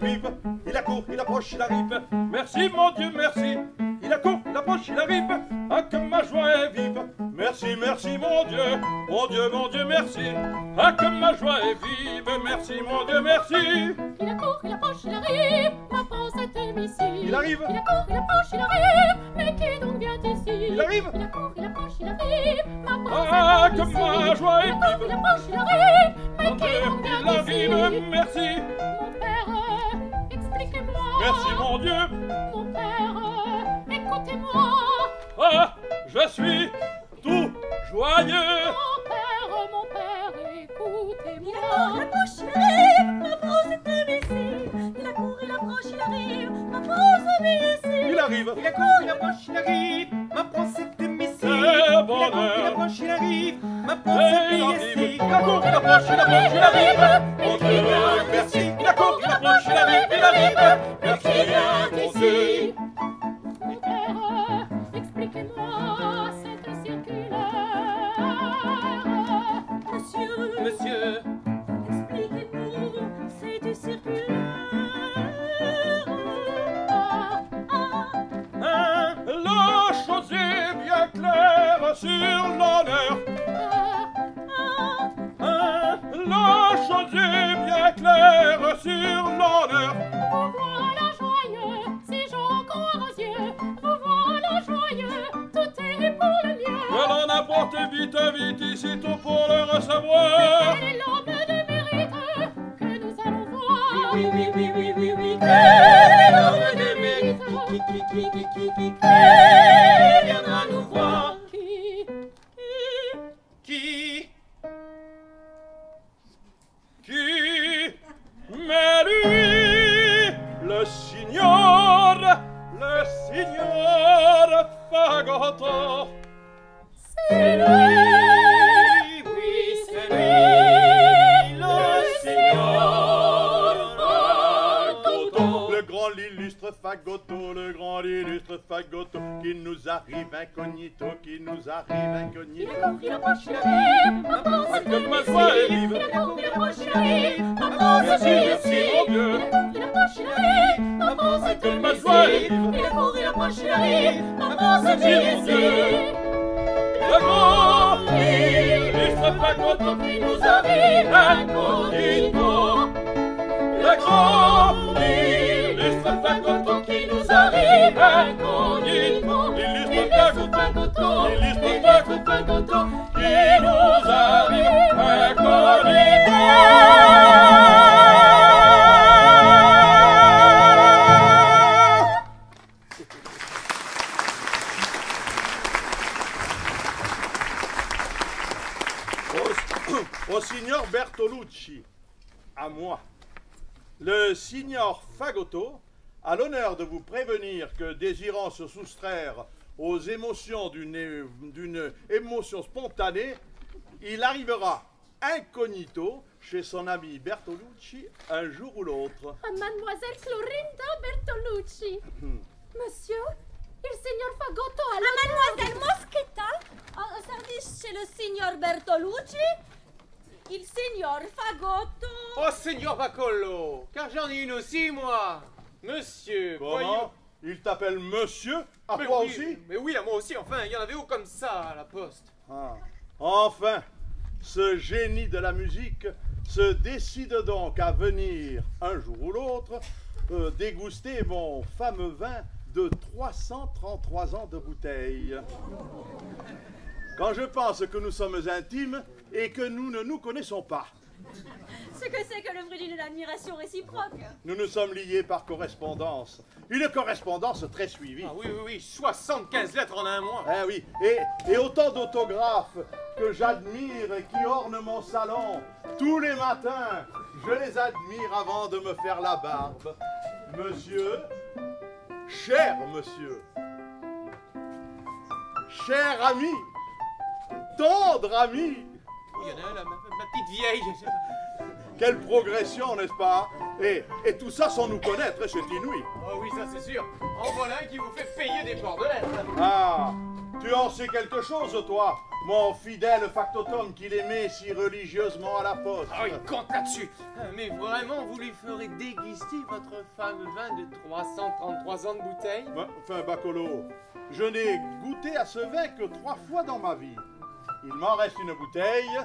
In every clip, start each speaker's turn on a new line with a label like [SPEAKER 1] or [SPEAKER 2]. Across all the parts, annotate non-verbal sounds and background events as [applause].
[SPEAKER 1] vive. Il accourt, il approche, il arrive. Merci, mon Dieu, merci. Il accourt, il approche, il arrive. Ah, que ma joie est vive. Merci, merci, mon Dieu. Mon Dieu, mon Dieu, merci. Ah, que ma joie est vive. Merci, mon Dieu, merci.
[SPEAKER 2] Il accourt, il approche, il arrive. Ma pensée est ici.
[SPEAKER 1] Il arrive.
[SPEAKER 2] Il accourt, il approche, il arrive. Mais qui donc vient ici?
[SPEAKER 1] Il arrive.
[SPEAKER 2] Il accourt, il approche, il arrive. Ma
[SPEAKER 1] Ah,
[SPEAKER 2] est
[SPEAKER 1] que ma joie est
[SPEAKER 2] Il accourt,
[SPEAKER 1] vive.
[SPEAKER 2] il approche, il arrive. Mais qui donc
[SPEAKER 1] il
[SPEAKER 2] vient ici?
[SPEAKER 1] arrive. Merci. Merci, mon Dieu.
[SPEAKER 2] Mon père, écoutez-moi.
[SPEAKER 1] Ah, je suis tout joyeux.
[SPEAKER 2] Mon père, mon père, écoutez-moi.
[SPEAKER 3] Il accourt, il approche, il arrive, ma pensée est ici. Il accourt, il approche, il arrive, ma pensée est ici.
[SPEAKER 1] Il arrive.
[SPEAKER 4] Il accourt, il approche, il arrive, ma pensée est ici.
[SPEAKER 1] C'est
[SPEAKER 4] Il accourt, il approche, il arrive, ma
[SPEAKER 1] il
[SPEAKER 4] est
[SPEAKER 1] arrive.
[SPEAKER 4] ici.
[SPEAKER 1] Il accourt, il approche, il approche, il arrive. Mon Dieu, merci. Arrive. Mon
[SPEAKER 2] père, euh, expliquez-moi cette circulaire.
[SPEAKER 3] Monsieur,
[SPEAKER 4] Monsieur,
[SPEAKER 3] expliquez-nous, c'est du circulaire.
[SPEAKER 2] Ah,
[SPEAKER 3] Ah,
[SPEAKER 1] Hein, La chose est bien claire sur l'honneur.
[SPEAKER 2] ah,
[SPEAKER 3] ah,
[SPEAKER 1] La chose est bien claire sur l'honneur.
[SPEAKER 2] vous voilà joyeux, si j'en crois aux yeux. Vous voilà joyeux, tout est pour le mieux.
[SPEAKER 1] Que l'on apporte vite, vite ici tout pour le recevoir.
[SPEAKER 2] Quel est l'homme de mérite que nous allons voir
[SPEAKER 3] oui, oui, oui, oui, oui, oui.
[SPEAKER 2] Quel est l'homme
[SPEAKER 3] L'homme
[SPEAKER 2] de
[SPEAKER 3] de
[SPEAKER 2] mérite
[SPEAKER 3] Qui, qui, qui, qui, qui, qui, qui
[SPEAKER 1] Au, signor Bertolucci, à moi, le signor Fagotto a l'honneur de vous prévenir que désirant se soustraire aux émotions d'une émotion spontanée, il arrivera incognito chez son ami Bertolucci un jour ou l'autre.
[SPEAKER 2] Ah, Mademoiselle Florinda Bertolucci. Monsieur, il signor Fagotto a
[SPEAKER 3] Ah, Mademoiselle Moschetta, en service chez le signor Bertolucci, il signor Fagotto.
[SPEAKER 4] Oh, Signor Bacollo, car j'en ai une aussi, moi. Monsieur, voyons.
[SPEAKER 1] Comment Il t'appelle monsieur À
[SPEAKER 4] Mais
[SPEAKER 1] toi
[SPEAKER 4] oui,
[SPEAKER 1] aussi
[SPEAKER 4] Mais oui, à moi aussi, enfin, il y en avait où comme ça à la poste
[SPEAKER 1] Ah. Enfin, ce génie de la musique se décide donc à venir un jour ou l'autre euh, déguster mon fameux vin de 333 ans de bouteille. Quand je pense que nous sommes intimes et que nous ne nous connaissons pas,
[SPEAKER 3] Ce que c'est que le fruit d'une admiration réciproque.
[SPEAKER 1] nous nous sommes liés par correspondance. Une correspondance très suivie.
[SPEAKER 4] Ah oui, oui, oui, 75 lettres en un mois.
[SPEAKER 1] Eh oui, et, et autant d'autographes que j'admire et qui ornent mon salon. Tous les matins, je les admire avant de me faire la barbe. Monsieur, cher monsieur, cher ami, tendre ami,
[SPEAKER 4] Il y en a un là, ma, ma petite vieille.
[SPEAKER 1] Quelle progression, n'est-ce pas? Et, et tout ça sans nous connaître, c'est inouï.
[SPEAKER 4] Oh oui, ça c'est sûr. En voilà un qui vous fait payer des ports de lettres.
[SPEAKER 1] Ah, tu en sais quelque chose, toi mon fidèle factotum qu'il aimait si religieusement à la poste?
[SPEAKER 4] Ah, il compte là-dessus. Mais vraiment, vous lui ferez déguster votre fameux vin de 333 ans de bouteille?
[SPEAKER 1] Ouais, Enfin, Bacolo, je n'ai goûté à ce vin que trois fois dans ma vie. Il m'en reste une bouteille,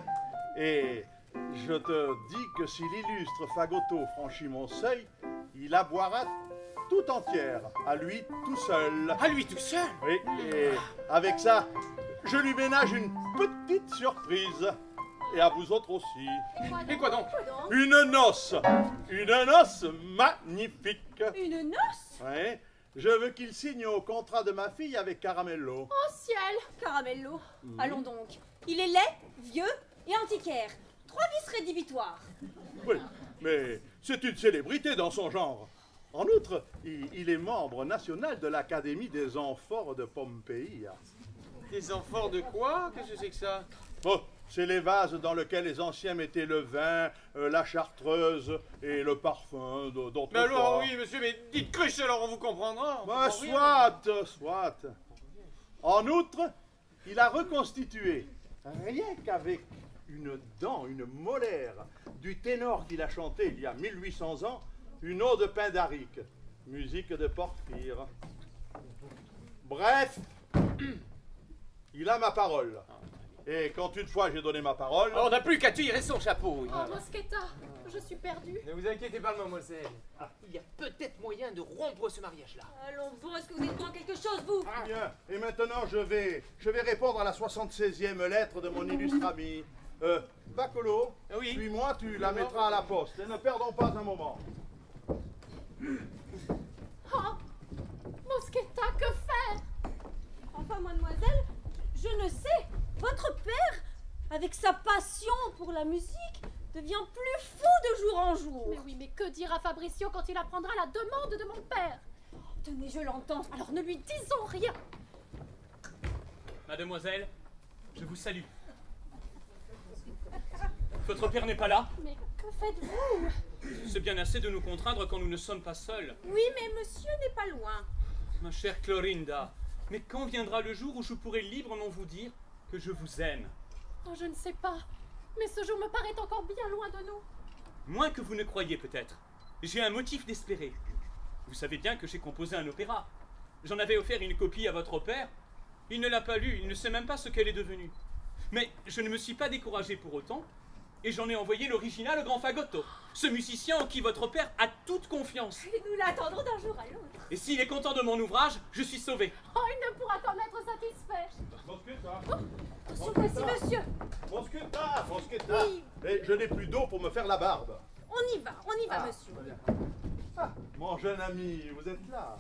[SPEAKER 1] et je te dis que si l'illustre Fagotto franchit mon seuil, il la boira tout entière, à lui tout seul.
[SPEAKER 4] À lui tout seul?
[SPEAKER 1] Oui, et avec ça, je lui ménage une petite surprise. Et à vous autres aussi.
[SPEAKER 4] Et quoi donc?
[SPEAKER 1] Une noce Une noce magnifique
[SPEAKER 3] Une noce?
[SPEAKER 1] Ouais. Je veux qu'il signe au contrat de ma fille avec Caramello.
[SPEAKER 2] Au ciel
[SPEAKER 3] Caramello. Allons donc. Il est laid, vieux et antiquaire. Trois vices rédhibitoires.
[SPEAKER 1] Oui, mais c'est une célébrité dans son genre. En outre, il, il est membre national de l'Académie des amphores de Pompéi.
[SPEAKER 4] Des amphores de quoi? Qu'est-ce que c'est que ça?
[SPEAKER 1] Bon, c'est les vases dans lesquels les anciens mettaient le vin, euh, la chartreuse et le parfum
[SPEAKER 4] Mais alors, oui, monsieur, mais dites cruche, alors on vous comprendra. on
[SPEAKER 1] Bah,
[SPEAKER 4] comprend rien.
[SPEAKER 1] soit, soit. En outre, il a reconstitué, rien qu'avec une dent, une molaire, du ténor qu'il a chanté il y a 1800 ans, une ode de Pindaric, musique de Porphyre. Bref, [clears throat] il a ma parole. Et quand une fois j'ai donné ma parole,
[SPEAKER 4] Alors, on n'a plus qu'à tirer son chapeau.
[SPEAKER 2] Oh, Mosqueta, je suis perdue.
[SPEAKER 4] Ne vous inquiétez pas, mademoiselle. Il y a peut-être moyen de rompre ce mariage-là.
[SPEAKER 3] Allons bon, est-ce que vous êtes pour quelque chose, vous?
[SPEAKER 1] Bien. Et maintenant, je vais, je vais répondre à la 76e lettre de mon illustre ami. Euh, Bacolo,
[SPEAKER 4] Ah oui.
[SPEAKER 1] suis-moi, tu la mettras à la poste. Et ne perdons pas un moment.
[SPEAKER 2] Oh Mosqueta, que faire?
[SPEAKER 3] Enfin, mademoiselle, je ne sais. Votre père, avec sa passion pour la musique, devient plus fou de jour en jour.
[SPEAKER 2] Mais oui, mais que dira Fabricio quand il apprendra la demande de mon père?
[SPEAKER 3] Tenez, je l'entends.
[SPEAKER 2] Alors ne lui disons rien
[SPEAKER 5] Mademoiselle, je vous salue. Votre père n'est pas là
[SPEAKER 2] Mais que faites-vous
[SPEAKER 5] C'est bien assez de nous contraindre quand nous ne sommes pas seuls.
[SPEAKER 3] Oui, mais monsieur n'est pas loin.
[SPEAKER 5] Ma chère Clorinda, mais quand viendra le jour où je pourrai librement vous dire que je vous aime
[SPEAKER 2] Oh, je ne sais pas. Mais ce jour me paraît encore bien loin de nous.
[SPEAKER 5] Moins que vous ne croyez peut-être. J'ai un motif d'espérer. Vous savez bien que j'ai composé un opéra. J'en avais offert une copie à votre père. Il ne l'a pas lu, il ne sait même pas ce qu'elle est devenue. Mais je ne me suis pas découragé pour autant, et j'en ai envoyé l'original au grand Fagotto, ce musicien en qui votre père a toute confiance.
[SPEAKER 3] Et nous l'attendrons d'un jour à l'autre.
[SPEAKER 5] Et s'il est content de mon ouvrage, je suis sauvé.
[SPEAKER 2] Oh, il ne pourra qu'en être satisfait.
[SPEAKER 1] Mosqueta,
[SPEAKER 3] Attention, voici monsieur.
[SPEAKER 1] Mosqueta, Mosqueta.
[SPEAKER 3] Oui.
[SPEAKER 1] Et je n'ai plus d'eau pour me faire la barbe.
[SPEAKER 3] On y va, on y va,
[SPEAKER 1] Ah,
[SPEAKER 3] monsieur.
[SPEAKER 1] Ah, mon jeune ami, vous êtes là.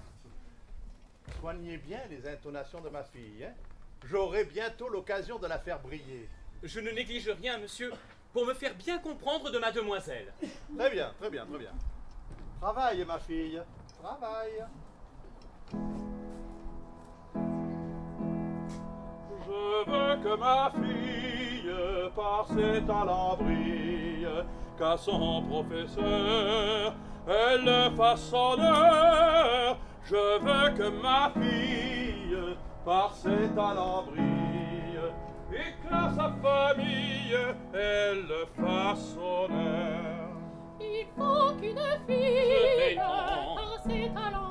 [SPEAKER 1] Soignez bien les intonations de ma fille. Hein? J'aurai bientôt l'occasion de la faire briller.
[SPEAKER 5] Je ne néglige rien, monsieur, pour me faire bien comprendre de ma demoiselle.
[SPEAKER 1] Très bien, très bien, très bien. Travaille, ma fille. Travaille. Je veux que ma fille, par ses talents brille, qu'à son professeur, elle fasse honneur. Je veux que ma fille, par ses talents brille, et qu'à sa famille, elle fasse honneur.
[SPEAKER 2] Il faut qu'une fille par ses talents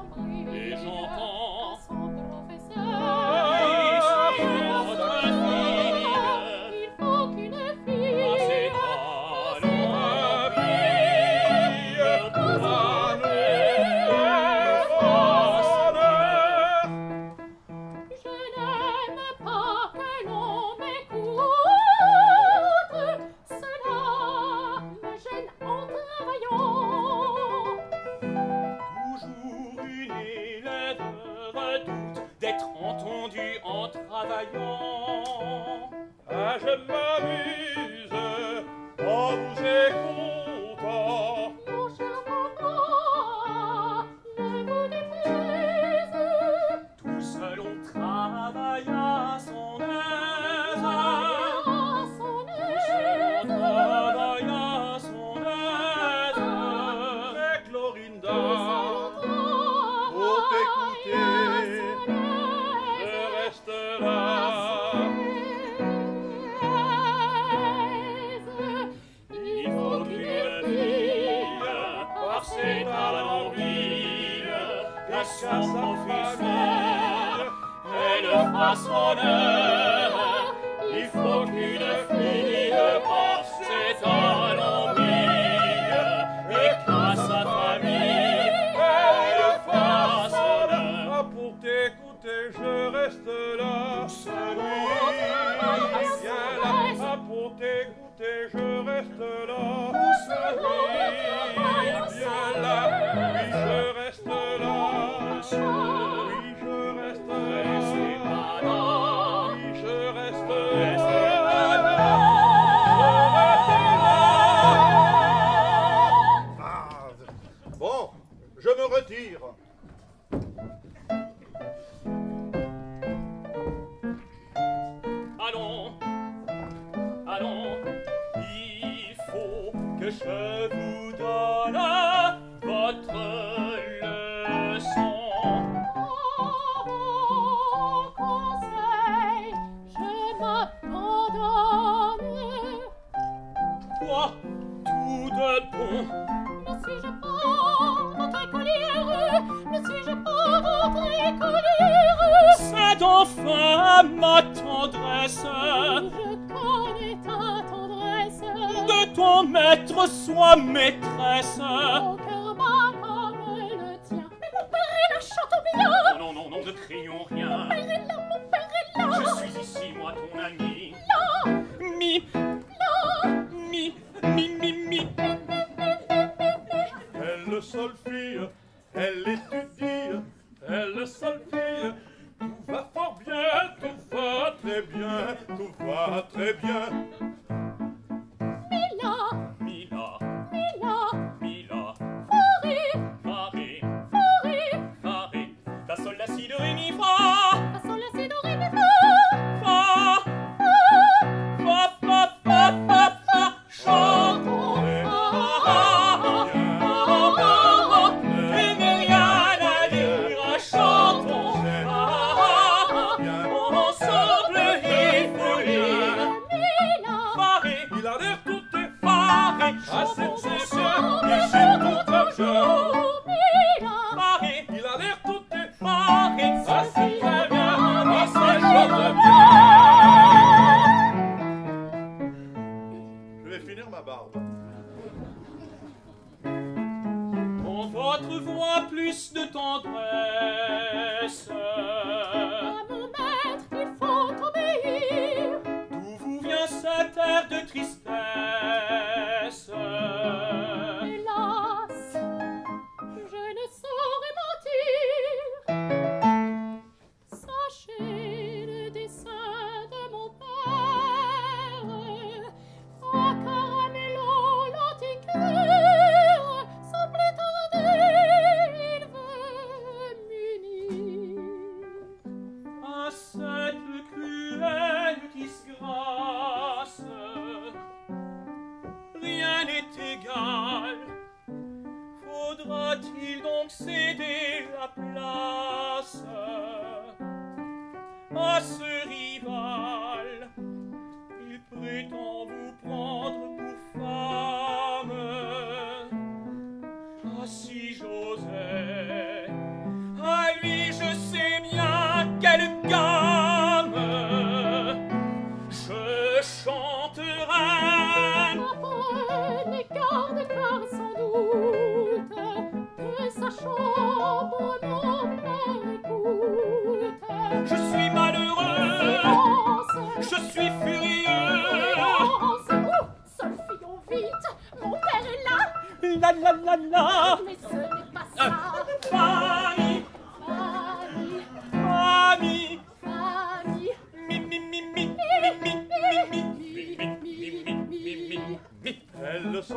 [SPEAKER 5] 说。Il
[SPEAKER 1] a l'air tout
[SPEAKER 5] effaré
[SPEAKER 1] à cette
[SPEAKER 5] sévère
[SPEAKER 1] et chez
[SPEAKER 2] contre jeu.
[SPEAKER 5] Marie,
[SPEAKER 1] il a l'air tout effaré à cette sévère et
[SPEAKER 5] chez
[SPEAKER 1] contre bien. Je vais finir ma barbe.
[SPEAKER 5] En votre voix plus de tendresse.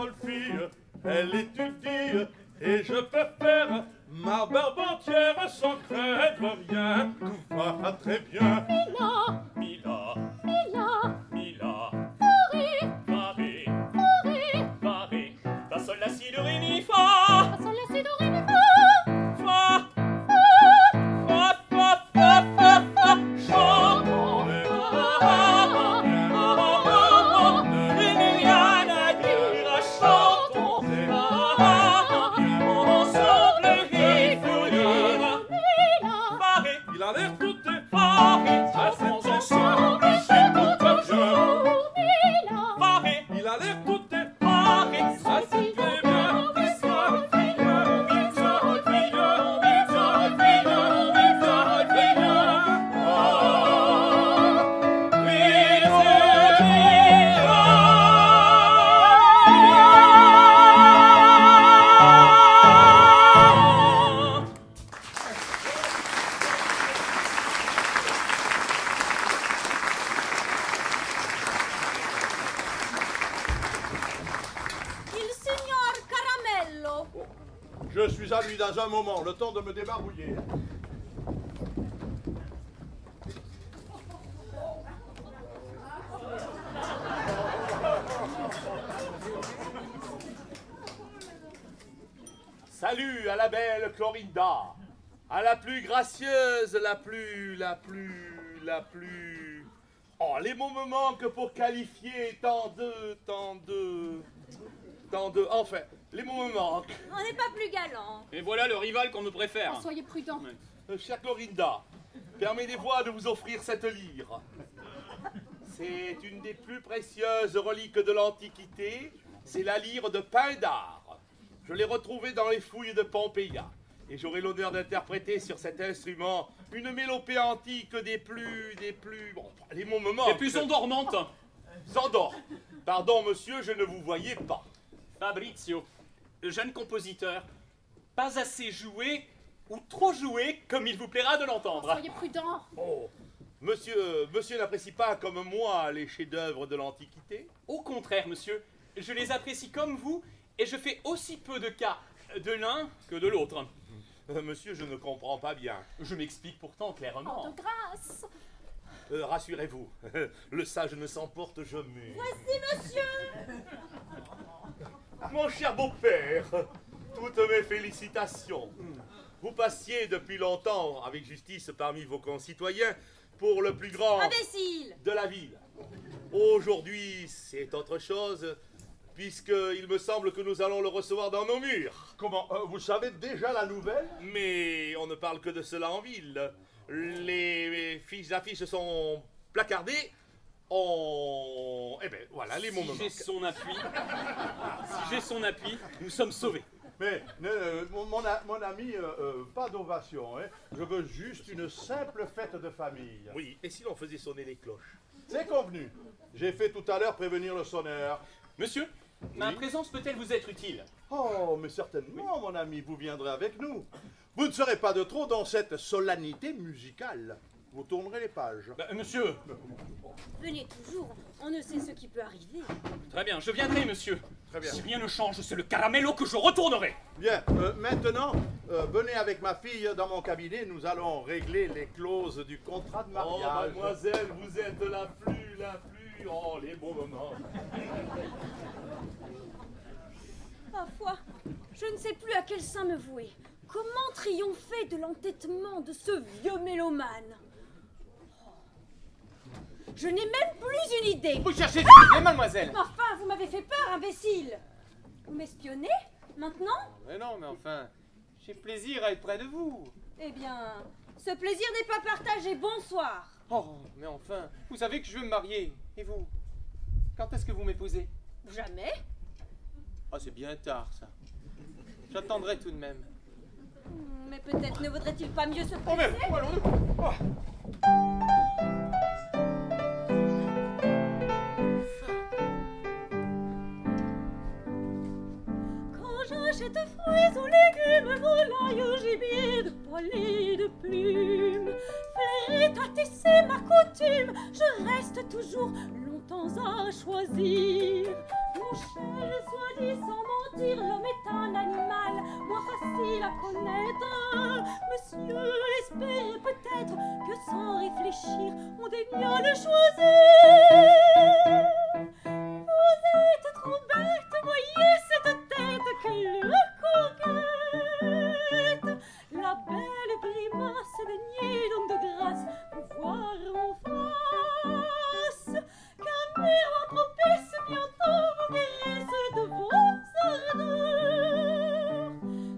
[SPEAKER 2] folle
[SPEAKER 5] fille,
[SPEAKER 1] elle étudie et je peux
[SPEAKER 6] Salut à la belle Clorinda, à la plus gracieuse, la plus, la plus, la plus. Oh, les mots me manquent pour qualifier tant de, tant de, tant de. Enfin, les mots me manquent.
[SPEAKER 3] On n'est pas plus galant.
[SPEAKER 5] Et voilà le rival qu'on me préfère.
[SPEAKER 2] Oh, soyez prudent.
[SPEAKER 6] Euh, chère Clorinda, permettez-moi de vous offrir cette lyre. C'est une des plus précieuses reliques de l'Antiquité. C'est la lyre de Pindare. Je l'ai retrouvée dans les fouilles de Pompéia. Et j'aurai l'honneur d'interpréter sur cet instrument une mélopée antique des plus. des plus. Bon, les mots me manquent.
[SPEAKER 5] Les plus endormantes.
[SPEAKER 6] S'endort. Pardon, monsieur, je ne vous voyais pas.
[SPEAKER 5] Fabrizio, le jeune compositeur, pas assez joué ou trop joué comme il vous plaira de l'entendre.
[SPEAKER 2] Soyez prudent.
[SPEAKER 6] Oh, monsieur, monsieur n'apprécie pas comme moi les chefs-d'œuvre de l'Antiquité
[SPEAKER 5] Au contraire, monsieur, je les apprécie comme vous et je fais aussi peu de cas de l'un que de l'autre.
[SPEAKER 6] Euh, Monsieur, je ne comprends pas bien.
[SPEAKER 5] Je m'explique pourtant
[SPEAKER 2] Oh,
[SPEAKER 5] clairement.
[SPEAKER 2] de grâce.
[SPEAKER 6] Euh, Rassurez-vous, [laughs] le sage ne s'emporte jamais.
[SPEAKER 3] Voici monsieur
[SPEAKER 6] Mon cher beau-père, toutes mes félicitations. Vous passiez depuis longtemps, avec justice, parmi vos concitoyens, pour le plus grand
[SPEAKER 3] Imbécile
[SPEAKER 6] de la ville. Aujourd'hui, c'est autre chose, puisqu'il me semble que nous allons le recevoir dans nos murs.
[SPEAKER 1] Comment euh, Vous savez déjà la nouvelle?
[SPEAKER 6] Mais on ne parle que de cela en ville. Les fiches affiches sont placardées. On... Eh bien, voilà, les mots me
[SPEAKER 5] Si j'ai
[SPEAKER 6] manquent.
[SPEAKER 5] son appui, si j'ai son appui, nous sommes sauvés.
[SPEAKER 1] Mais euh, mon, mon a- mon ami, euh, euh, pas d'ovation. Hein. Je veux juste une simple fête de famille.
[SPEAKER 6] Oui, et si l'on faisait sonner les cloches?
[SPEAKER 1] C'est convenu. J'ai fait tout à l'heure prévenir le sonneur.
[SPEAKER 5] Monsieur, ma présence peut-elle vous être utile?
[SPEAKER 1] Oh, mais certainement, mon ami, vous viendrez avec nous. Vous ne serez pas de trop dans cette solennité musicale. Vous tournerez les pages.
[SPEAKER 5] Bah, Monsieur,
[SPEAKER 3] Venez toujours, on ne sait ce qui peut arriver.
[SPEAKER 5] très bien, je viendrai, monsieur.
[SPEAKER 1] Très bien.
[SPEAKER 5] Si rien ne change, c'est le caramello que je retournerai.
[SPEAKER 1] Bien, euh, maintenant, euh, venez avec ma fille dans mon cabinet. Nous allons régler les clauses du contrat de
[SPEAKER 6] Oh,
[SPEAKER 1] mariage.
[SPEAKER 6] mademoiselle, vous êtes la plus, la plus... Oh, les bons moments.
[SPEAKER 3] Ma foi, je ne sais plus à quel sein me vouer. Comment triompher de l'entêtement de ce vieux mélomane? Oh. Je n'ai même plus une idée.
[SPEAKER 4] Vous cherchez du bien, mademoiselle
[SPEAKER 3] Enfin, vous m'avez fait peur, imbécile. Vous m'espionnez Maintenant?
[SPEAKER 4] Mais non, mais enfin, j'ai plaisir à être près de vous.
[SPEAKER 3] Eh bien, ce plaisir n'est pas partagé. Bonsoir.
[SPEAKER 4] Oh, mais enfin, vous savez que je veux me marier. Et vous Quand est-ce que vous m'épousez?
[SPEAKER 3] Jamais.
[SPEAKER 4] Ah, c'est bien tard, ça. J'attendrai tout de même.
[SPEAKER 3] Mais peut-être ne vaudrait-il pas mieux se
[SPEAKER 1] Oh, mais, oh,
[SPEAKER 3] j'achète fruits ou légumes, volailles, gibier, de poils et de plumes, fleuret à tisser ma coutume, je reste toujours longtemps à choisir. Mon cher, soit dit sans mentir, l'homme est un animal moins facile à connaître. Monsieur espère peut-être que sans réfléchir, on daigna le choisir. Vous êtes trop bête, voyez cette tête, quelle coquette. La belle grimace, daignez donc de grâce me voir en face Qu'un miroir propice, bientôt vous guérisse de vos ardeurs.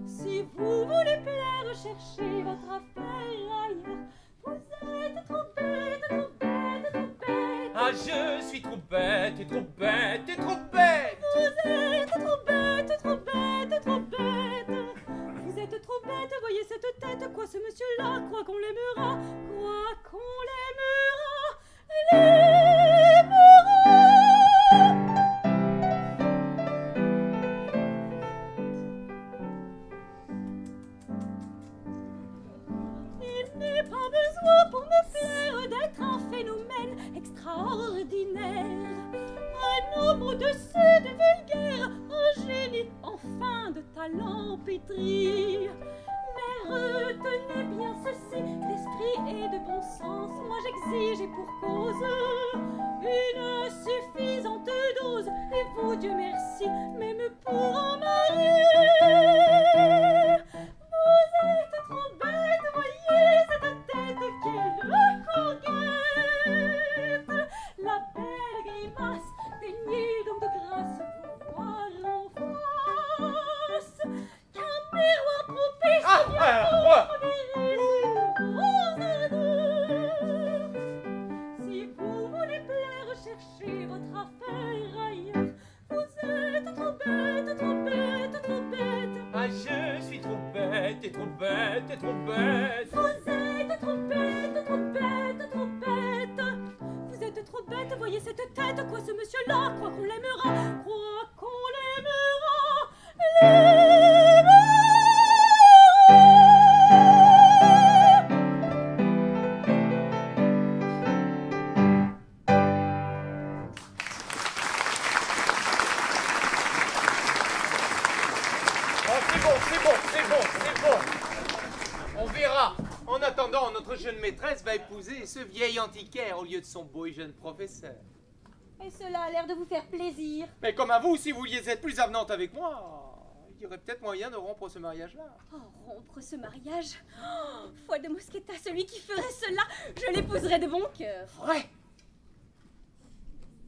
[SPEAKER 3] Si vous voulez plaire, cherchez votre affaire ailleurs. Vous êtes trop bête, trop bête, trop bête.
[SPEAKER 5] Ah, je suis trop bête et trop bête et trop bête.
[SPEAKER 3] Vous êtes trop bête, trop bête, trop bête. Vous êtes trop bête, voyez cette tête. Quoi, ce monsieur-là croit qu'on l'aimera, croit qu'on l'aimera,
[SPEAKER 4] notre jeune maîtresse va épouser ce vieil antiquaire au lieu de son beau et jeune professeur.
[SPEAKER 3] Et cela a l'air de vous faire plaisir.
[SPEAKER 4] Mais comme à vous, si vous vouliez être plus avenante avec moi, il y aurait peut-être moyen de rompre ce mariage-là.
[SPEAKER 3] Oh, rompre ce mariage. Oh, foi de Mosqueta, celui qui ferait cela, je l'épouserais de bon cœur.
[SPEAKER 4] Vrai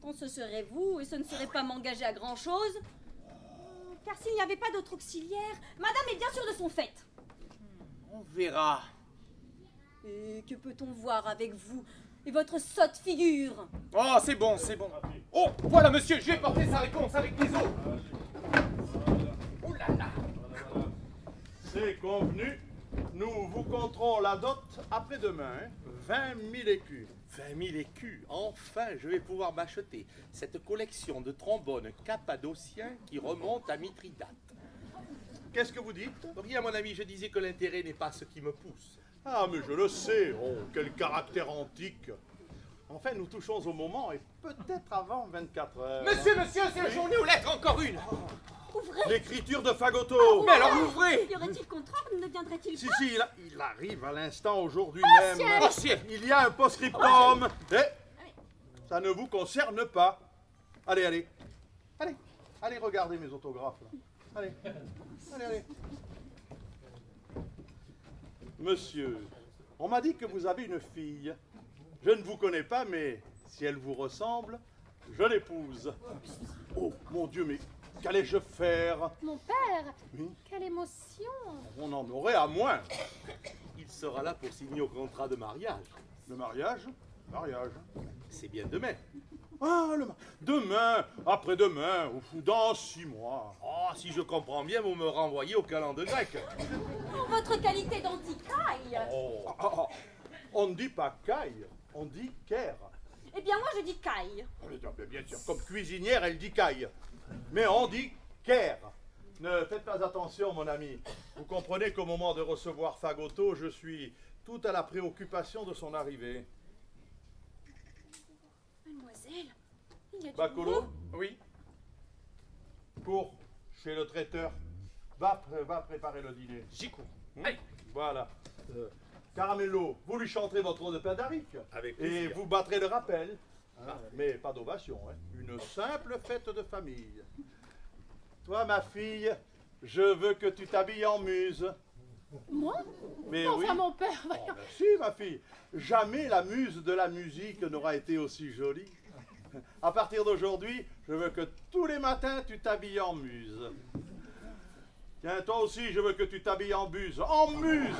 [SPEAKER 3] Quand ce serait vous, et ce ne serait pas m'engager à grand-chose. Car s'il n'y avait pas d'autre auxiliaire, madame est bien sûre de son fait.
[SPEAKER 4] On verra.
[SPEAKER 3] Et que peut-on voir avec vous et votre sotte figure
[SPEAKER 4] Oh, c'est bon, c'est bon. Oh, voilà, monsieur, je vais porter sa réponse avec les autres. Oh là là.
[SPEAKER 1] C'est convenu. Nous vous compterons la dot après-demain. hein. 20 000 écus.
[SPEAKER 6] 20 000 écus, enfin je vais pouvoir m'acheter cette collection de trombones cappadociens qui remonte à Mithridate.
[SPEAKER 1] Qu'est-ce que vous dites?
[SPEAKER 6] Rien mon ami, je disais que l'intérêt n'est pas ce qui me pousse.
[SPEAKER 1] Ah, mais je le sais. Oh, quel caractère antique. Enfin, nous touchons au moment et peut-être avant 24 heures.
[SPEAKER 4] Monsieur, monsieur, c'est la journée aux lettres, encore une.
[SPEAKER 3] Ouvrez
[SPEAKER 1] L'écriture de Fagoto.
[SPEAKER 4] Mais alors ouvrez
[SPEAKER 3] Y aurait-il contraire Ne viendrait-il
[SPEAKER 1] Si,
[SPEAKER 3] pas?
[SPEAKER 1] si, il, a- il arrive à l'instant aujourd'hui
[SPEAKER 2] Oh,
[SPEAKER 1] même.
[SPEAKER 2] ciel
[SPEAKER 4] Oh, ciel
[SPEAKER 1] Il y a un post-scriptum. Eh, ça ne vous concerne pas. Allez, allez. Allez, allez, regardez mes autographes. Là. Allez, allez, allez. Monsieur, on m'a dit que vous avez une fille. Je ne vous connais pas, mais si elle vous ressemble, je l'épouse. Oh, mon Dieu, mais qu'allais-je faire?
[SPEAKER 2] Mon père
[SPEAKER 1] Oui?
[SPEAKER 2] Quelle émotion
[SPEAKER 1] On en aurait à moins.
[SPEAKER 6] Il sera là pour signer au contrat de mariage.
[SPEAKER 1] Le mariage? Mariage.
[SPEAKER 6] C'est bien demain.
[SPEAKER 1] Ah, le Demain, après-demain, ou dans six mois.
[SPEAKER 6] Oh, si je comprends bien, vous me renvoyez au calendrier grec.
[SPEAKER 3] Pour votre qualité d'antiquaille
[SPEAKER 6] Oh.
[SPEAKER 1] Ah. On ne dit pas caille, on dit caire.
[SPEAKER 3] Eh bien, moi, je dis caille.
[SPEAKER 1] Bien sûr, comme cuisinière, elle dit caille. Mais on dit caire. Ne faites pas attention, mon ami. Vous comprenez qu'au moment de recevoir Fagoto, je suis tout à la préoccupation de son arrivée.
[SPEAKER 3] Mademoiselle, il y a du
[SPEAKER 1] Bacolo.
[SPEAKER 4] Oui.
[SPEAKER 1] cours chez le traiteur. Va, pré- va préparer le dîner.
[SPEAKER 4] J'y cours.
[SPEAKER 1] Voilà. Euh, Caramello, vous lui chanterez votre eau de pain d'Aric.
[SPEAKER 6] Avec
[SPEAKER 1] Et vous battrez le rappel. Hein, mais pas d'ovation. hein. Une simple fête de famille. Toi, ma fille, je veux que tu t'habilles en muse.
[SPEAKER 2] Moi?
[SPEAKER 1] Mais
[SPEAKER 2] Enfin,
[SPEAKER 1] oui.
[SPEAKER 2] mon père,
[SPEAKER 1] Oh,
[SPEAKER 2] voyons.
[SPEAKER 1] si, ma fille. Jamais la muse de la musique n'aura été aussi jolie. [laughs] À partir d'aujourd'hui, je veux que tous les matins, tu t'habilles en muse. Tiens, toi aussi, je veux que tu t'habilles en buse. En muse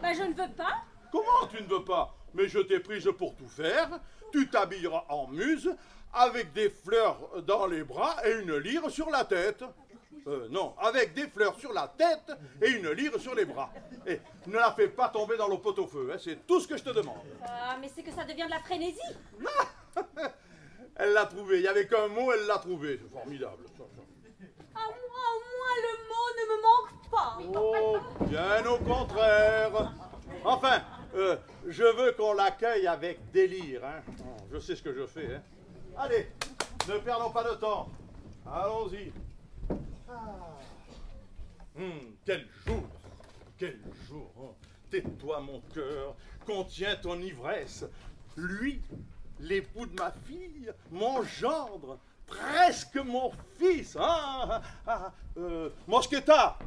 [SPEAKER 3] Bah, je ne veux pas.
[SPEAKER 1] Comment tu ne veux pas? Mais je t'ai prise pour tout faire. Tu t'habilleras en muse, avec des fleurs dans les bras et une lyre sur la tête. Euh, non, avec des fleurs sur la tête et une lyre sur les bras. Et ne la fais pas tomber dans le pot-au-feu, hein, c'est tout ce que je te demande.
[SPEAKER 3] Ah, mais c'est que ça devient de la frénésie. [laughs]
[SPEAKER 1] Elle l'a trouvé, il n'y avait qu'un mot, elle l'a trouvé. C'est formidable.
[SPEAKER 3] À moi, au moins, le mot ne me manque pas.
[SPEAKER 1] Oh, bien au contraire. Enfin, euh, je veux qu'on l'accueille avec délire. Hein. Oh, je sais ce que je fais. hein. Allez, ne perdons pas de temps. Allons-y. Hum, quel jour Quel jour hein. Tais-toi, mon cœur, contiens ton ivresse. Lui, l'époux de ma fille, mon gendre, presque mon fils. Ah, ah, ah, euh, Mosqueta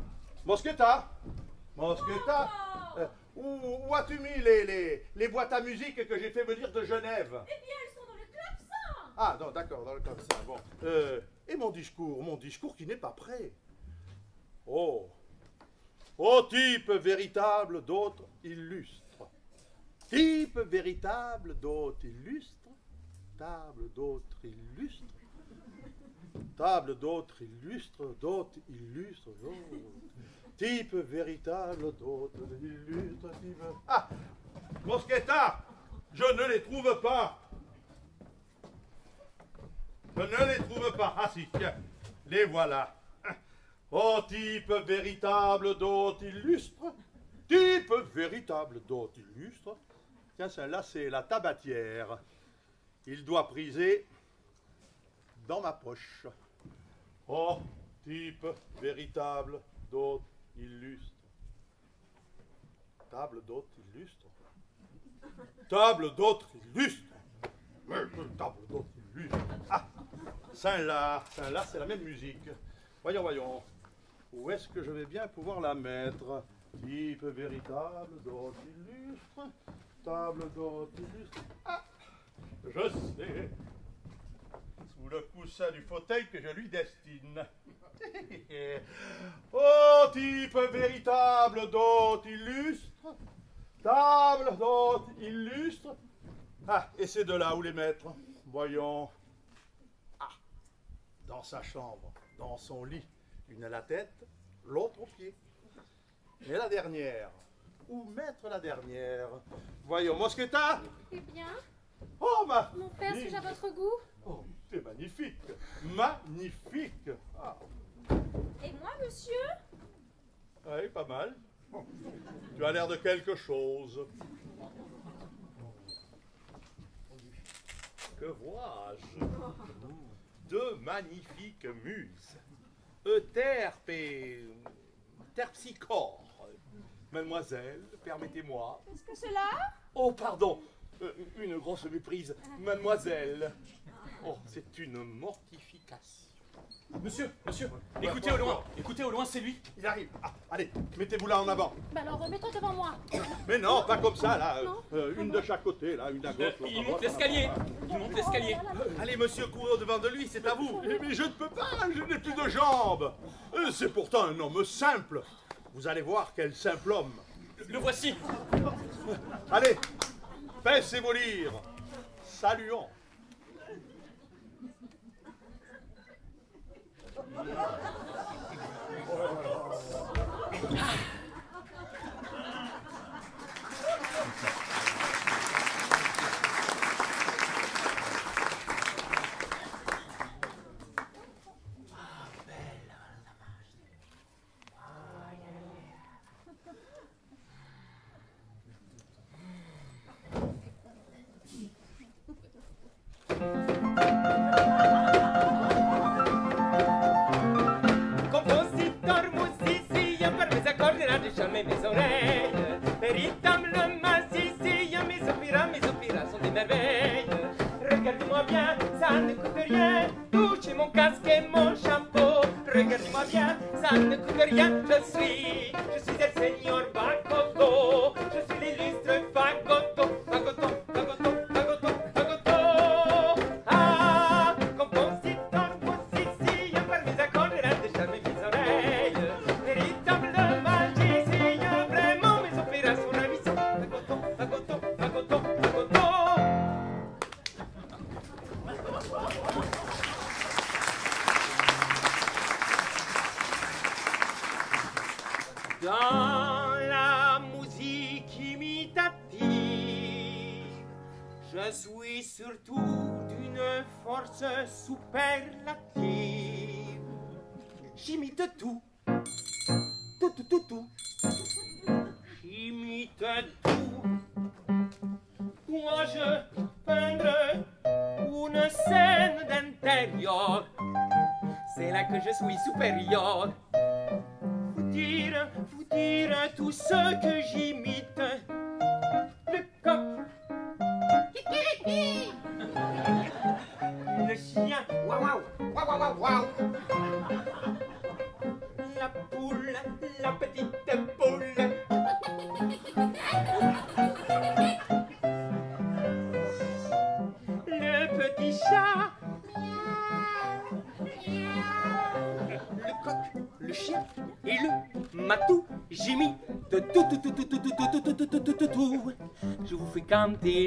[SPEAKER 1] Mosqueta Mosqueta Euh, Où, où as-tu mis les, les, les boîtes à musique que j'ai fait venir de Genève?
[SPEAKER 3] Eh bien, elles sont dans le clavecin
[SPEAKER 1] Ah, non, d'accord, dans le clavecin. Bon. Euh, et mon discours Mon discours qui n'est pas prêt. Oh Ô type véritable d'hôte illustre Type véritable d'hôte illustre Table d'autres illustre Table d'autres illustre D'hôte illustre d'hôte. Type véritable d'hôte illustre type... Ah Mosqueta Je ne les trouve pas je ne les trouve pas. Ah si, tiens, les voilà. Oh, type véritable d'hôte illustre. Type véritable d'hôte illustre. Tiens, celle-là, c'est la tabatière. Il doit priser dans ma poche. Oh, type véritable d'hôte illustre. Table d'hôte illustre. Table d'hôte illustre. Table d'hôte illustre. Ah, Saint-La, Saint-La, c'est la même musique. Voyons, voyons. Où est-ce que je vais bien pouvoir la mettre? Type véritable d'hôte illustre. Table d'hôte illustre. Ah, je sais. Sous le coussin du fauteuil que je lui destine. [laughs] oh, type véritable d'hôte illustre. Table d'hôte illustre. Ah, et c'est de là où les mettre. Voyons. Ah, dans sa chambre, dans son lit. Une à la tête, l'autre au pied. Mais la dernière. Où mettre la dernière? Voyons, Mosqueta?
[SPEAKER 2] Eh
[SPEAKER 1] Oh, ma
[SPEAKER 2] mon père, suis-je à votre goût?
[SPEAKER 1] Oh, c'est magnifique Magnifique Ah,
[SPEAKER 3] Et moi, monsieur?
[SPEAKER 1] Oui, pas mal. Tu as l'air de quelque chose. Que vois-je? Deux magnifiques muses. Euterpe et Terpsichore. Mademoiselle, permettez-moi.
[SPEAKER 3] Qu'est-ce que c'est là
[SPEAKER 1] Oh, pardon, euh, une grosse méprise. Mademoiselle. Oh, c'est une mortification.
[SPEAKER 5] Monsieur, monsieur, écoutez au loin, écoutez au loin, c'est lui.
[SPEAKER 1] Il arrive. Ah, allez, mettez-vous là en avant.
[SPEAKER 2] Bah alors, remets-toi devant moi.
[SPEAKER 1] Mais non, pas comme ça, là.
[SPEAKER 2] Non.
[SPEAKER 1] Euh, une de chaque côté, là, une à gauche.
[SPEAKER 5] il monte l'escalier, il monte l'escalier.
[SPEAKER 6] Allez, monsieur, courez au-devant de lui, c'est à vous.
[SPEAKER 1] Mais, je ne peux pas, je n'ai plus de jambes. Euh, C'est pourtant un homme simple. Vous allez voir quel simple homme.
[SPEAKER 5] Le, le voici.
[SPEAKER 1] Allez, vos lyres. Saluons.
[SPEAKER 7] Chapeau. Regardez-moi bien, ça ne coûte rien. Je suis, je suis el señor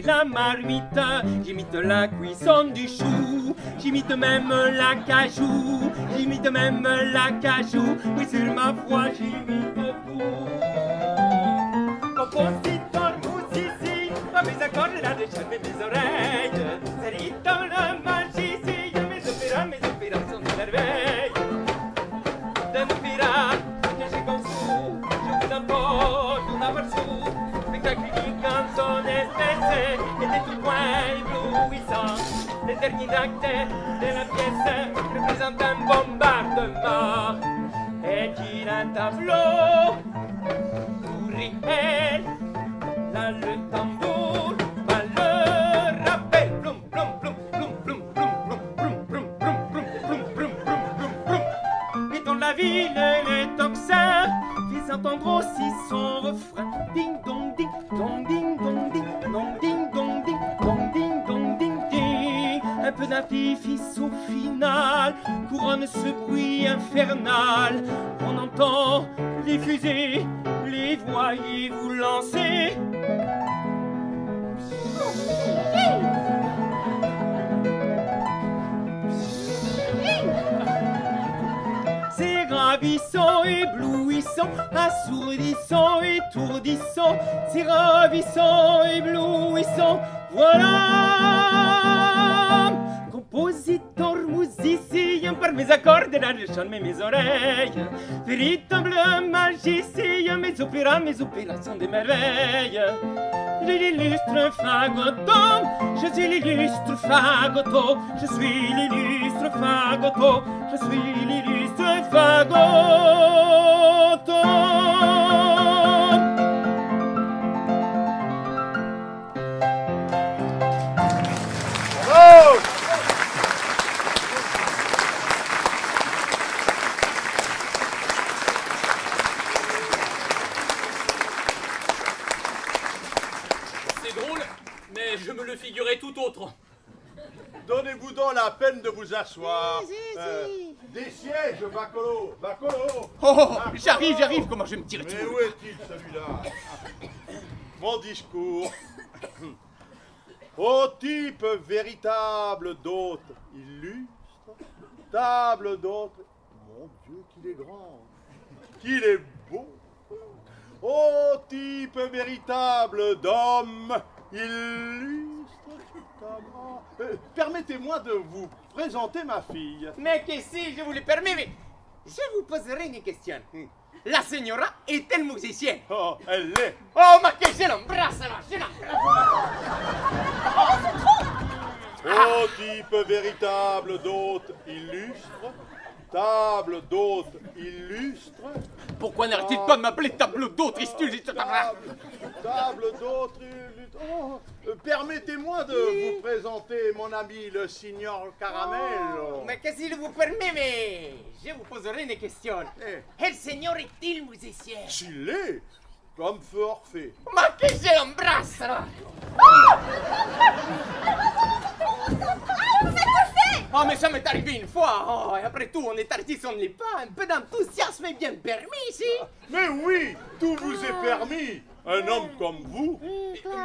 [SPEAKER 7] la marmite, j'imite la cuisson du chou, j'imite même la cajou, j'imite même la cajou, oui sur ma foi j'imite dernier la pièce représente un bombardement, est-il un tableau ravissant, éblouissant. Voilà! Compositeur, musicien, par mes accords de la charmer mes oreilles. Véritable magicien, mes opéras, mes opéras sont des merveilles. L'illustre fagoton, je suis l'illustre fagoton, je suis l'illustre fagoton, je suis l'illustre fagoton.
[SPEAKER 5] Je me le figurais tout autre.
[SPEAKER 1] Donnez-vous donc la peine de vous asseoir. Euh, des sièges, Bacolo Bacolo
[SPEAKER 7] Oh, j'arrive, j'arrive, comment je vais me tirer
[SPEAKER 1] Mais où est-il celui-là? Mon discours. Ô type véritable d'hôte illustre, table d'hôte. Mon Dieu, qu'il est grand, qu'il est beau. Ô type véritable d'homme illustre. Euh, Permettez-moi de vous présenter ma fille.
[SPEAKER 7] Mais que si je vous le permets, mais je vous poserai une question. La señora est-elle musicienne
[SPEAKER 1] Oh, elle l'est.
[SPEAKER 7] Oh, ma que je l'embrasse là, je l'embrasse
[SPEAKER 1] Ô type véritable d'hôte illustre, table d'hôte illustre,
[SPEAKER 7] Pourquoi n'arrête-il pas de m'appeler tableau d'eau, Tristus
[SPEAKER 1] table, table d'hôte illustre. Oh, Permettez-moi de vous présenter mon ami le signor Caramello.
[SPEAKER 7] Mais que s'il vous permet, mais je vous poserai une question.
[SPEAKER 1] Eh.
[SPEAKER 7] El señor est-il musicien?
[SPEAKER 1] S'il est, comme feu Orphée.
[SPEAKER 7] Ma que je l'embrasse là [laughs] Oh, mais ça m'est arrivé une fois. Oh, et après tout, on est artiste, on ne l'est pas. Un peu d'enthousiasme est bien permis ici.
[SPEAKER 1] Mais oui, tout vous est permis. Un homme comme vous.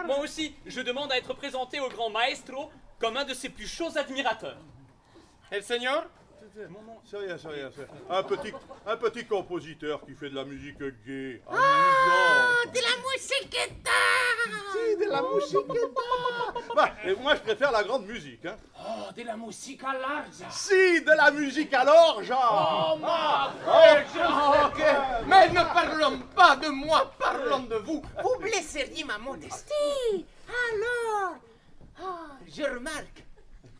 [SPEAKER 5] Moi aussi, je demande à être présenté au grand maestro comme un de ses plus chauds admirateurs.
[SPEAKER 7] El señor
[SPEAKER 1] C'est rien, c'est rien, c'est rien. Un petit, un petit compositeur qui fait de la musique gaie,
[SPEAKER 7] Ah,
[SPEAKER 1] amusante.
[SPEAKER 7] de la musiqueta
[SPEAKER 1] Si, de la musique. Bah, et moi, je préfère la grande musique. Hein.
[SPEAKER 7] Oh, de la musique à large
[SPEAKER 1] Si, de la musique alors, Jean.
[SPEAKER 7] Oh, ma oh, Mais ne parlons pas de moi, parlons de vous. Vous blesseriez ma modestie. Alors, ah, je remarque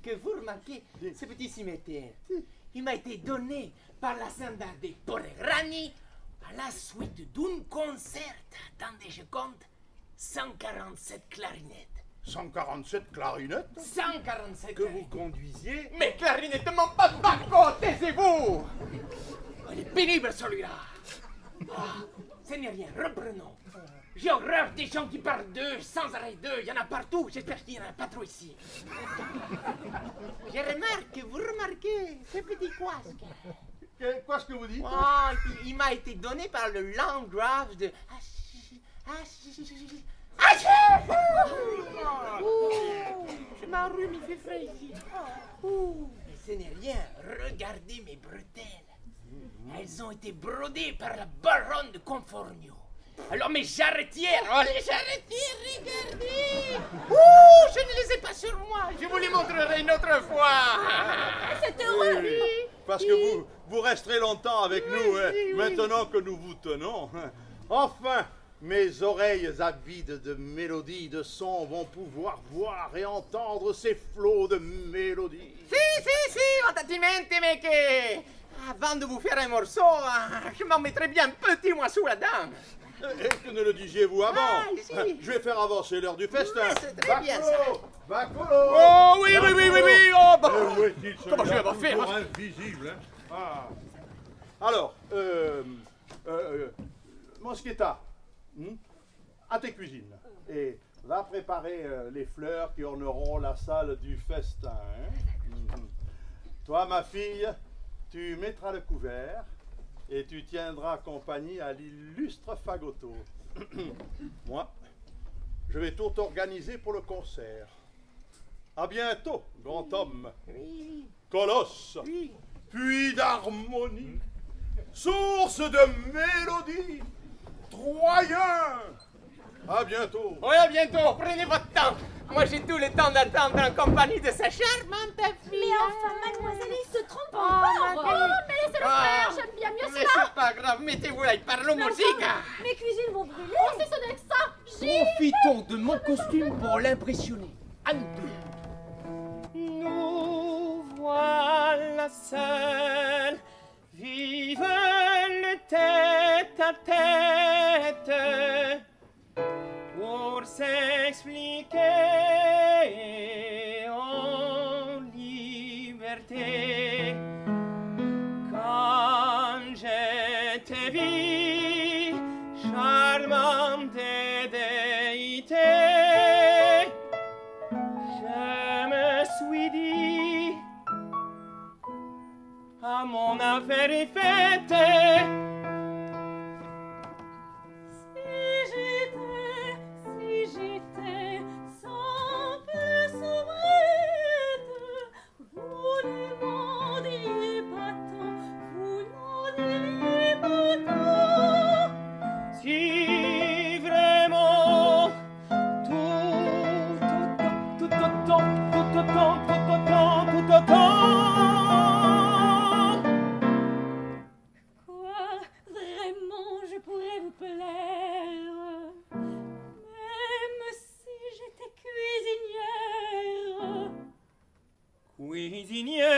[SPEAKER 7] que vous remarquez ce petit cimetière.
[SPEAKER 4] Il m'a été donné par la Sanda de Poregrani à la suite d'un concert. Attendez, je compte 147 clarinettes.
[SPEAKER 1] 147 clarinettes
[SPEAKER 4] 147
[SPEAKER 6] Que vous conduisiez
[SPEAKER 4] Mes clarinettes m'ont pas banco, taisez-vous Il est pénible celui-là. Ah, ce n'est rien, reprenons. J'ai horreur des gens qui parlent d'eux, sans arrêt d'eux. Il y en a partout. J'espère qu'il n'y en a pas trop ici. [laughs] Je remarque, vous remarquez, ce petit couasque.
[SPEAKER 1] Que- Quoi ce que vous dites
[SPEAKER 4] Ah, il, il m'a été donné par le Landgraf de... Ah, ah, ah, Je m'enrhume, il fait frais ici. Ouh, Mais ce n'est rien. Regardez mes bretelles. Elles ont été brodées par la baronne de Conformio. Alors mes jarretières, oh les jarretières, regardez Ouh, je ne les ai pas sur moi, je vous les montrerai une autre fois
[SPEAKER 3] C'est heureux
[SPEAKER 1] Parce que vous, vous resterez longtemps avec nous, hein, maintenant que nous vous tenons. Enfin, mes oreilles avides de mélodies, de sons vont pouvoir voir et entendre ces flots de mélodies.
[SPEAKER 4] Si, si, si, attentamente, mec. Avant de vous faire un morceau, ah, je m'en mettrai bien petit, moi, sous la dent.
[SPEAKER 1] Et que ne le disiez-vous avant
[SPEAKER 4] Ah, si.
[SPEAKER 1] Je vais faire avancer l'heure du festin.
[SPEAKER 4] Ouais, c'est très bien, ça.
[SPEAKER 1] Bacolo
[SPEAKER 4] Oh, oui, oui, oui, oui, oui, oh, bah.
[SPEAKER 1] Eh, où est-il, ce
[SPEAKER 4] Comment je vais
[SPEAKER 1] toujours
[SPEAKER 4] hein
[SPEAKER 1] invisible, hein Ah. Alors, euh, euh, euh, Mosqueta, hmm, à tes cuisines et va préparer euh, les fleurs qui orneront la salle du festin. hein. Mhm. Toi, ma fille, tu mettras le couvert et tu tiendras compagnie à l'illustre Fagoto. [coughs] Moi, je vais tout organiser pour le concert. À bientôt, grand homme.
[SPEAKER 4] Oui,
[SPEAKER 1] Colosse,
[SPEAKER 4] oui.
[SPEAKER 1] puits d'harmonie, source de mélodie, troyen. À bientôt.
[SPEAKER 4] Oui, à bientôt, prenez votre temps. Moi, j'ai tout le temps d'attendre en compagnie de sa charmante fille.
[SPEAKER 3] Mais enfin, mademoiselle, il se trompe
[SPEAKER 4] Oh,
[SPEAKER 3] encore
[SPEAKER 4] ma
[SPEAKER 2] Oh, mais laissez-le
[SPEAKER 4] Ah.
[SPEAKER 2] faire, j'aime bien mieux
[SPEAKER 4] Mais
[SPEAKER 2] cela
[SPEAKER 4] c'est pas grave, mettez-vous là et parlons
[SPEAKER 3] Mais
[SPEAKER 4] musique.
[SPEAKER 3] enfin, Mes cuisines vont brûler
[SPEAKER 2] Oh, si ce n'est que ça J'y
[SPEAKER 4] Profitons de mon costume pour l'impressionner. À nous deux. Nous voilà seuls, vive le tête à tête pour s'expliquer en liberté quand je te vis charmante déité je me suis dit à mon affaire est faite
[SPEAKER 3] Cuisinière,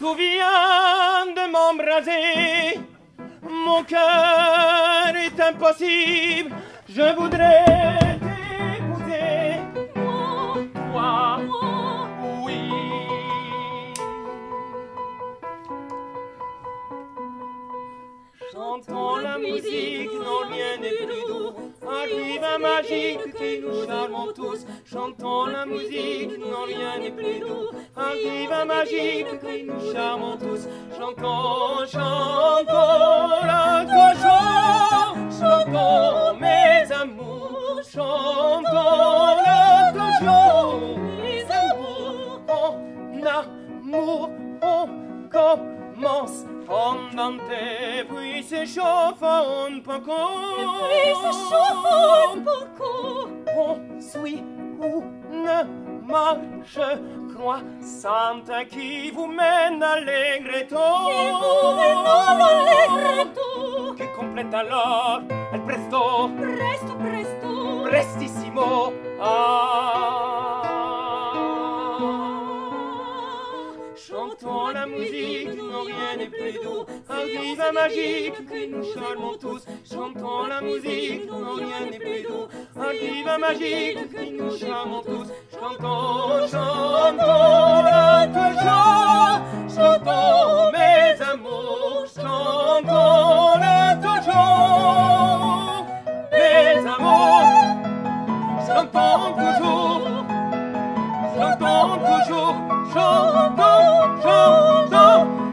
[SPEAKER 7] tout vient de m'embraser. Mon cœur est impossible, je voudrais t'épouser.
[SPEAKER 3] Moi,
[SPEAKER 7] Toi, oui. Chantons la musique, non rien n'est plus Un divin magique que nous charmons tous. Chantons la musique, non rien n'est plus doux. Un divin magique que nous charmons tous. Chantons, chantons la toujours. Chantons mes amours. Chantons la toujours.
[SPEAKER 3] mes amours.
[SPEAKER 7] En amour, on commence fondante puis s'échauffa un poco.
[SPEAKER 3] Puis s'échauffa un poco.
[SPEAKER 7] Oh, On suit une marche croissante qui vous mène à l'égretto.
[SPEAKER 3] Qui vous mène à l'égretto.
[SPEAKER 7] Qui complète alors el presto.
[SPEAKER 3] Presto presto.
[SPEAKER 7] Prestissimo. Ah. Chantons la musique, non rien n'est plus doux. Un divin magique que nous charmons tous. Chantons la musique, non rien n'est plus doux. Un divin magique que nous charmons tous. Chantons, chantons la toujours. Chantons mes amours. Chantons la toujours. Mes amours. Chantons toujours. Chantons toujours, chantons, chantons,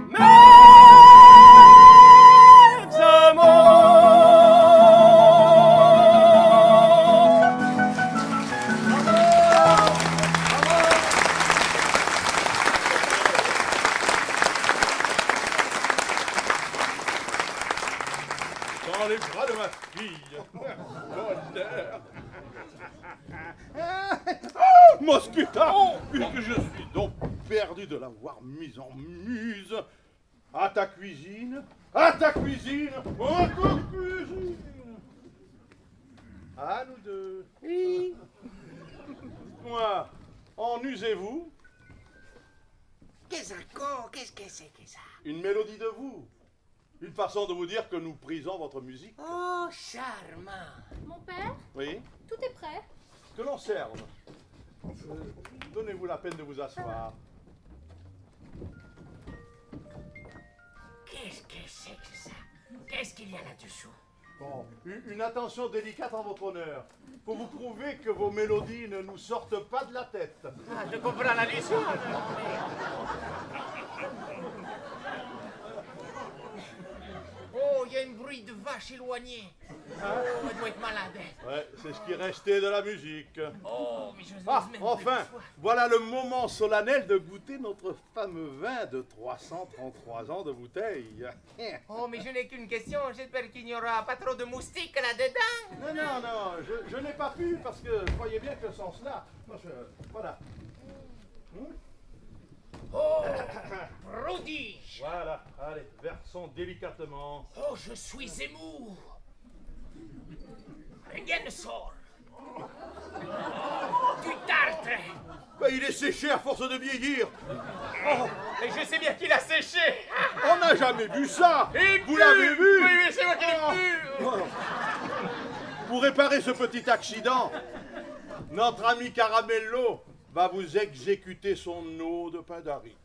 [SPEAKER 1] ta cuisine À ta cuisine À ta cuisine. À nous deux. Moi, en usez-vous?
[SPEAKER 4] Qu'est-ce que c'est que ça?
[SPEAKER 1] Une mélodie de vous. Une façon de vous dire que nous prisons votre musique.
[SPEAKER 4] Oh, charmant.
[SPEAKER 2] Mon père,
[SPEAKER 1] Oui.
[SPEAKER 2] Tout est prêt.
[SPEAKER 1] Que l'on serve. Euh, Donnez-vous la peine de vous asseoir.
[SPEAKER 4] Qu'est-ce que c'est que ça? Qu'est-ce qu'il y a là-dessous?
[SPEAKER 1] Bon, une attention délicate en votre honneur. Pour vous prouver que vos mélodies ne nous sortent pas de la tête.
[SPEAKER 4] Ah, je comprends la leçon. [laughs] Oh, il y a un bruit de vache éloignée. Oh, elle doit être malade.
[SPEAKER 1] Ouais, c'est ce qui restait de la musique.
[SPEAKER 4] Oh, mais je
[SPEAKER 1] Ah,
[SPEAKER 4] même
[SPEAKER 1] enfin, voilà le moment solennel de goûter notre fameux vin de 333 ans de bouteille. [laughs]
[SPEAKER 4] Oh, mais je n'ai qu'une question. J'espère qu'il n'y aura pas trop de moustiques là-dedans.
[SPEAKER 1] Non, non, non, je, je n'ai pas pu parce que croyez bien que sans cela, moi, je- voilà.
[SPEAKER 4] Oh, prodige.
[SPEAKER 1] Voilà, allez, versons délicatement.
[SPEAKER 4] Oh, je suis émou. Rien ne sort. Du tartre.
[SPEAKER 1] Il est séché à force de vieillir.
[SPEAKER 4] Oh, et je sais bien qu'il a séché.
[SPEAKER 1] On n'a jamais vu ça. Vous l'avez vu
[SPEAKER 4] Oui, oui, c'est moi qui l'ai
[SPEAKER 1] Oh.
[SPEAKER 4] vu.
[SPEAKER 1] Oh. Pour réparer ce petit accident, notre ami Caramello va vous exécuter son eau de pain d'aric.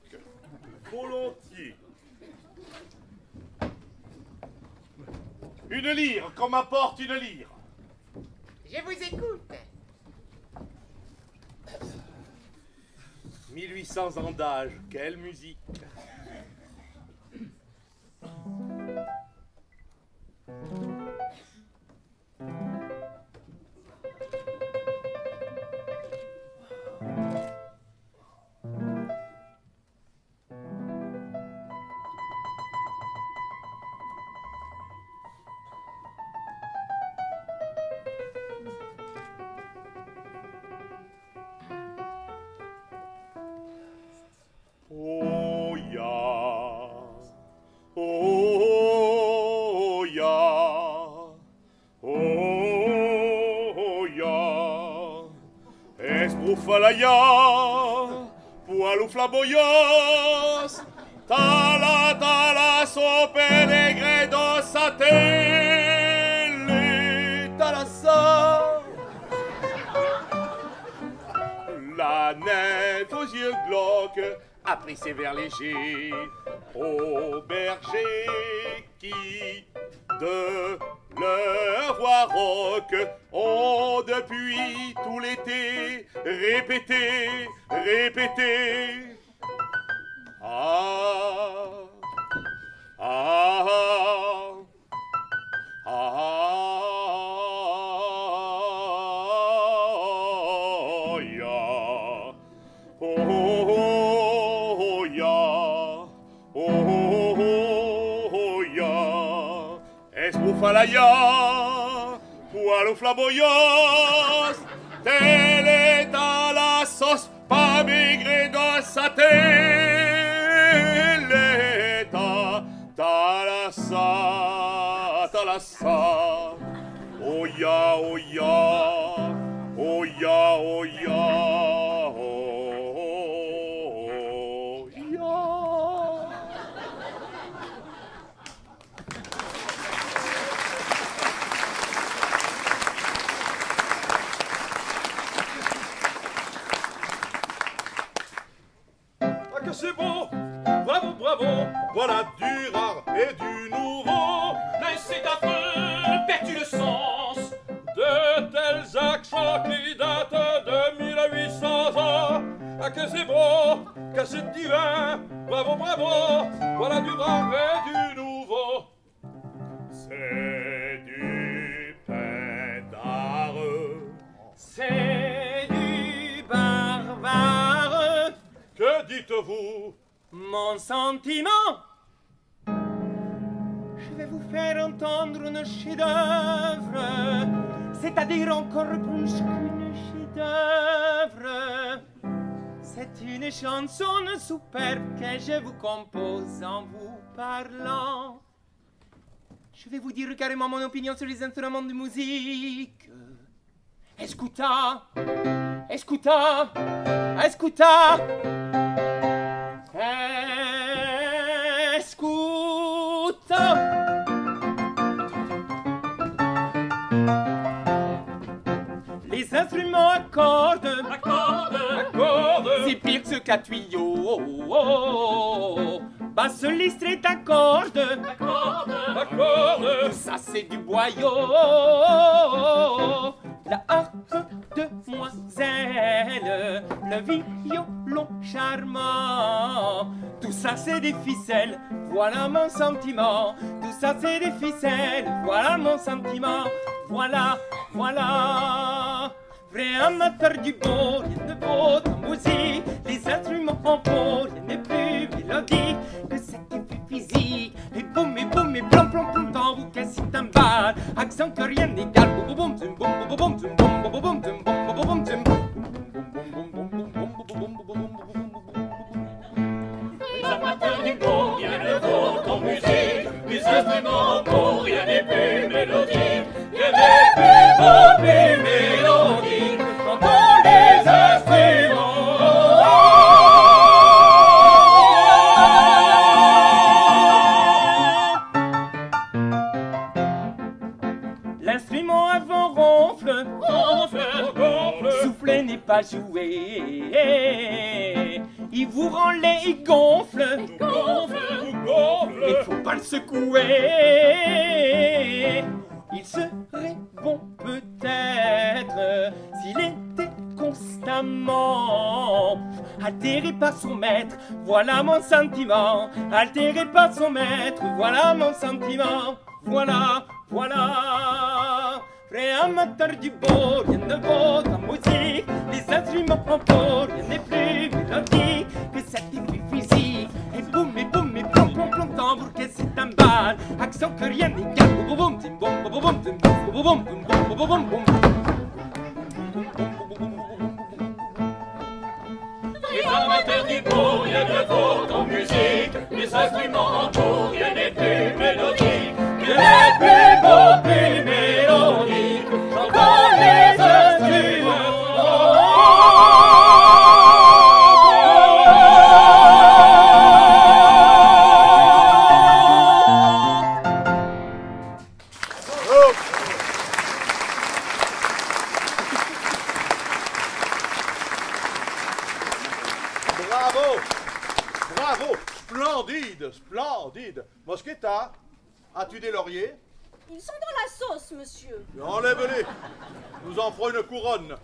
[SPEAKER 1] Volontiers. Une lyre, qu'on m'apporte une lyre.
[SPEAKER 4] Je vous écoute.
[SPEAKER 6] 1800 ans d'âge, quelle musique flamboyance, tala tala son pélégré dans sa télé, talassa. La nef aux yeux glauques a pris ses vers légers. Au berger qui, de leur voix rauque, ont depuis tout l'été répété, répété. Ah, ah, falaias, poil flamboyance, tel est dans la sauce, pas migré dans sa tête, talassa, talassa, oh ya, oh ya.
[SPEAKER 1] Qui datent de 1800 ans. Ah que c'est beau Que c'est divin. Bravo, bravo Voilà du rare et du nouveau.
[SPEAKER 6] C'est du pain.
[SPEAKER 7] C'est du barbare,
[SPEAKER 1] Que dites-vous?
[SPEAKER 7] Mon sentiment. Je vais vous faire entendre un chef-d'œuvre, c'est-à-dire encore plus qu'une chef-d'œuvre. C'est une chanson superbe que je vous compose en vous parlant. Je vais vous dire carrément mon opinion sur les instruments de musique. Escuta, escuta, escuta. Instruments accordent, accordent, accordent. C'est pire que ce qu'un tuyau. Basse est accorde, accorde, accorde. Tout ça c'est du boyau. La harpe demoiselle, le violon charmant. Tout ça c'est des ficelles, voilà mon sentiment. Tout ça c'est des ficelles, voilà mon sentiment. Voilà, voilà. Vrai amateur du beau, rien de beau en musique. Les instruments en beau, rien n'est plus mélodique que cet effet physique. Et boum, et boum, et plom, plom, plom, dans vous casse un. Accent que rien n'égale. Boum, boum, zum, boum, boum, boum, zum, boum, boum, boum, zum, boum, boum, boum.
[SPEAKER 5] Les amateurs du beau, rien vaut en musique. Les instruments beaux, rien n'est plus mélodique. Rien n'est plus beau, plus mélodique. Qu'entendent les instruments.
[SPEAKER 7] L'instrument avant ronfle,
[SPEAKER 5] Gonfle, gonfle.
[SPEAKER 7] souffler n'est pas jouer. Il vous rend laid et gonfle.
[SPEAKER 5] Gonfle, gonfle.
[SPEAKER 7] Mais faut pas le secouer. Il serait bon peut-être s'il était constamment altéré par son maître. Voilà mon sentiment. Altéré par son maître. Voilà mon sentiment. Voilà, voilà. Vrai amateur du beau, rien de beau en musique. Les instruments en beau, rien n'est plus mélodique satisfait physique. Et boum, et boum, et plomb, plomb, plomb, tambour, que c'est un bal. Accent que rien n'égale. Boum, boum, tim, boum, boum, boum, tim, boum, boum, boum, boum, boum, boum, boum.
[SPEAKER 5] Les amateurs du beau, rien de faux en musique. Les instruments en cours, rien
[SPEAKER 1] Nous en ferons une couronne.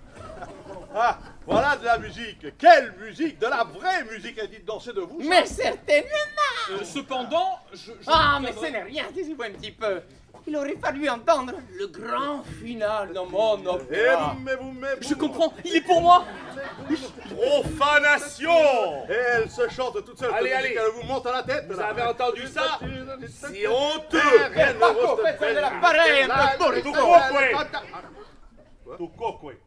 [SPEAKER 1] Ah, voilà de la musique. Quelle musique De la vraie musique. Elle dit de danser de vous.
[SPEAKER 4] Mais certainement
[SPEAKER 5] Euh, cependant, je. je
[SPEAKER 4] Ah, mais ce n'est rien, taisez-vous un petit peu. Il aurait fallu entendre le grand final de mon
[SPEAKER 1] Et
[SPEAKER 4] opéra.
[SPEAKER 1] mais vous, mais vous.
[SPEAKER 5] Je comprends, il est pour moi
[SPEAKER 6] Profanation
[SPEAKER 1] Et elle se chante toute seule.
[SPEAKER 6] Allez, allez.
[SPEAKER 1] Elle vous monte à la tête.
[SPEAKER 6] Vous
[SPEAKER 1] là.
[SPEAKER 6] avez entendu ça
[SPEAKER 1] C'est
[SPEAKER 6] honteux
[SPEAKER 1] Rien ne
[SPEAKER 6] coquet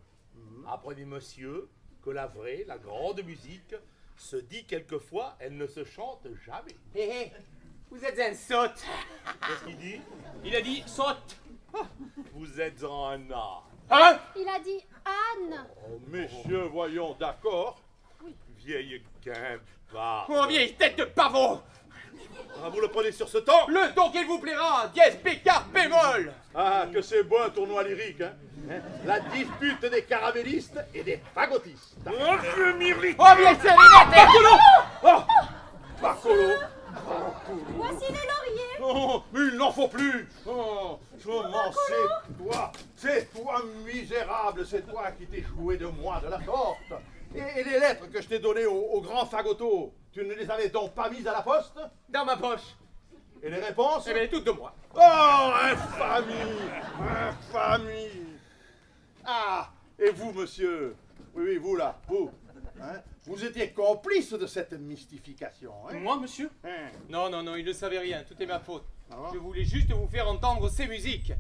[SPEAKER 6] Apprenez, monsieur, que la vraie, la grande musique, se dit quelquefois, elle ne se chante jamais.
[SPEAKER 4] Hé, hé, vous êtes un sot.
[SPEAKER 6] Qu'est-ce qu'il dit
[SPEAKER 5] Il a dit saute
[SPEAKER 6] Vous êtes un art.
[SPEAKER 4] Hein
[SPEAKER 2] Il a dit Anne.
[SPEAKER 1] Oh, messieurs, voyons, d'accord.
[SPEAKER 6] Vieille guimbarde.
[SPEAKER 4] Oh, vieille tête de pavot
[SPEAKER 1] Ah, vous le prenez sur ce temps
[SPEAKER 4] Le don qu'il vous plaira, dièse, bécard, bémol.
[SPEAKER 1] Ah, que c'est beau un tournoi lyrique, hein. La dispute des caramélistes et des fagotistes.
[SPEAKER 4] Oh, vieille sérénité
[SPEAKER 1] Oh Barcolo.
[SPEAKER 3] Voici les lauriers.
[SPEAKER 1] Oh, mais il n'en faut plus. Oh, comment c'est toi C'est toi misérable, c'est toi qui t'es joué de moi de la sorte et, et les lettres que je t'ai données au, au grand fagoto, tu ne les avais donc pas mises à la poste?
[SPEAKER 4] Dans ma poche.
[SPEAKER 1] Et les réponses?
[SPEAKER 4] Eh bien, toutes de moi.
[SPEAKER 1] Oh, infamie Infamie. Ah Et vous, monsieur? Oui, oui, vous là, vous. Hein, Vous étiez complice de cette mystification, hein?
[SPEAKER 5] Moi, monsieur?
[SPEAKER 1] Hein?
[SPEAKER 4] Non, non, non, il ne savait rien, tout est ma faute.
[SPEAKER 1] Ah bon?
[SPEAKER 4] Je voulais juste vous faire entendre ces musiques.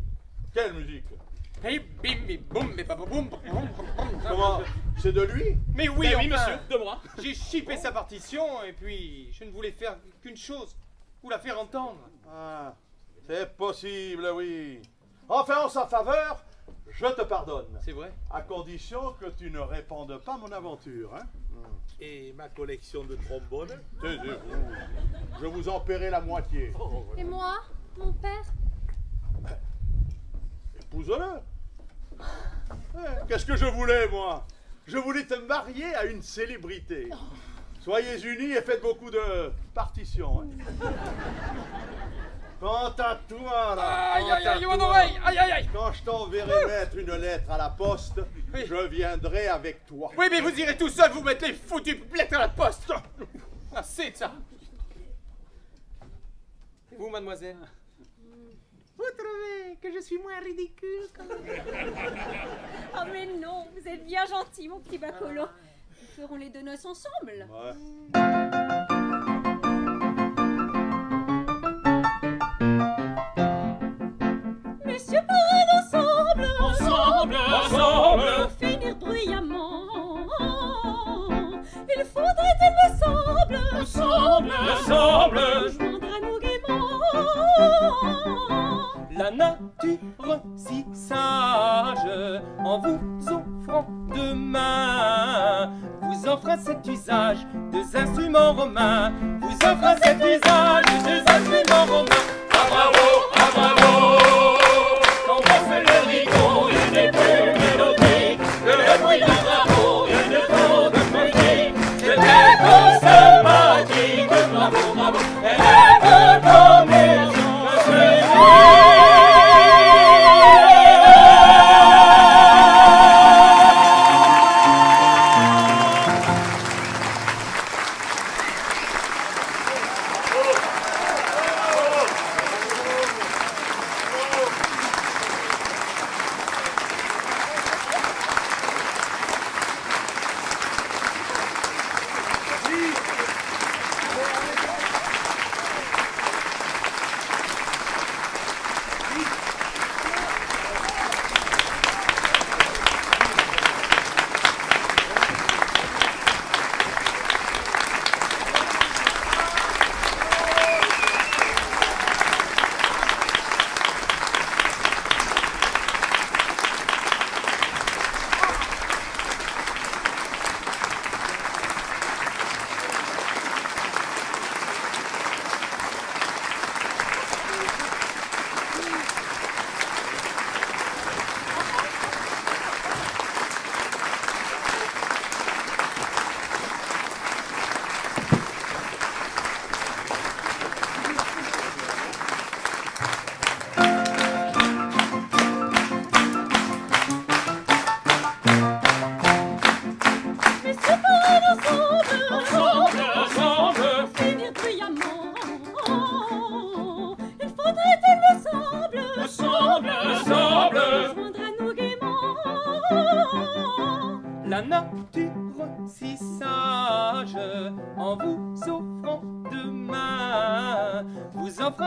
[SPEAKER 1] Quelle musique? Comment C'est de lui
[SPEAKER 4] Mais oui,
[SPEAKER 5] Ben oui,
[SPEAKER 4] enfin,
[SPEAKER 5] monsieur, de moi. [laughs]
[SPEAKER 4] J'ai chippé sa partition et puis je ne voulais faire qu'une chose, vous la faire entendre.
[SPEAKER 1] Ah, c'est possible, oui. Enfin, en sa faveur, je te pardonne.
[SPEAKER 4] C'est vrai
[SPEAKER 1] À condition que tu ne répandes pas mon aventure, hein
[SPEAKER 6] Et ma collection de trombones.
[SPEAKER 1] Je vous en paierai la moitié.
[SPEAKER 2] Et moi, mon père?
[SPEAKER 1] Épouse-le. Eh, Qu'est-ce que je voulais, moi? Je voulais te marier à une célébrité. Soyez unis et faites beaucoup de partitions. hein. Quant à toi, là,
[SPEAKER 4] Aïe, aïe, aïe, mon oreille Aïe, aïe, aïe
[SPEAKER 1] Quand je t'enverrai mettre une lettre à la poste,
[SPEAKER 4] Oui.
[SPEAKER 1] je viendrai avec toi.
[SPEAKER 4] Oui, mais vous irez tout seul vous mettre les foutues lettres à la poste Assez de ça Et vous, mademoiselle? Vous trouvez que je suis moins ridicule quand même
[SPEAKER 3] Oh mais non, vous êtes bien gentil, mon petit Bacolo. Nous ferons les deux noces ensemble.
[SPEAKER 1] Ouais.
[SPEAKER 3] Messieurs, ensemble.
[SPEAKER 5] Ensemble, ensemble
[SPEAKER 3] Pour finir bruyamment. Il faudrait, il me semble.
[SPEAKER 5] Ensemble, ensemble
[SPEAKER 7] La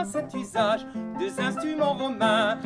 [SPEAKER 7] cet usage deux instruments romains.